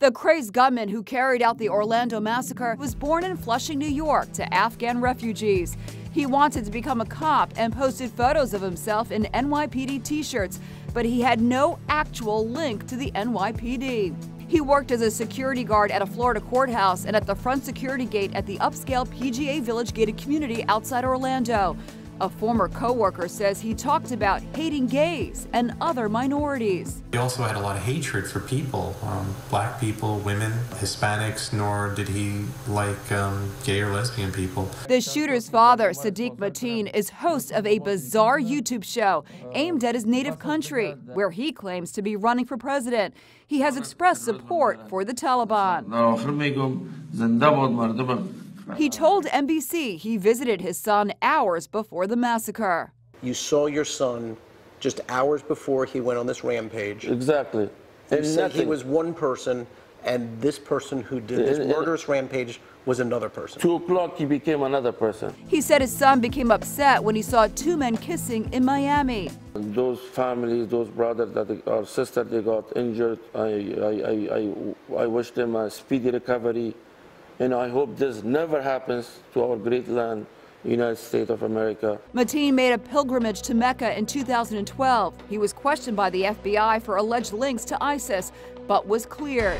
The crazed gunman who carried out the Orlando massacre was born in Flushing, New York, to Afghan refugees. He wanted to become a cop and posted photos of himself in NYPD t shirts, but he had no actual link to the NYPD. He worked as a security guard at a Florida courthouse and at the front security gate at the upscale PGA Village gated community outside Orlando. A former coworker says he talked about hating gays and other minorities. He also had a lot of hatred for people, um, black people, women, Hispanics, nor did he like um, gay or lesbian people. The shooter's father, Seddique Mateen, is host of a bizarre YouTube show aimed at his native country, where he claims to be running for president. He has expressed support for the Taliban. He told NBC he visited his son hours before the massacre. You saw your son just hours before he went on this rampage. Exactly. You And said he was one person, and this person who did this And- and- murderous rampage was another person. Two o'clock, he became another person. He said his son became upset when he saw two men kissing in Miami. Those families, those brothers that or sisters, they got injured. I, I, I, I, I wish them a speedy recovery. And I hope this never happens to our great land, United States of America. Mateen made a pilgrimage to Mecca in 2012. He was questioned by the FBI for alleged links to ISIS, but was cleared.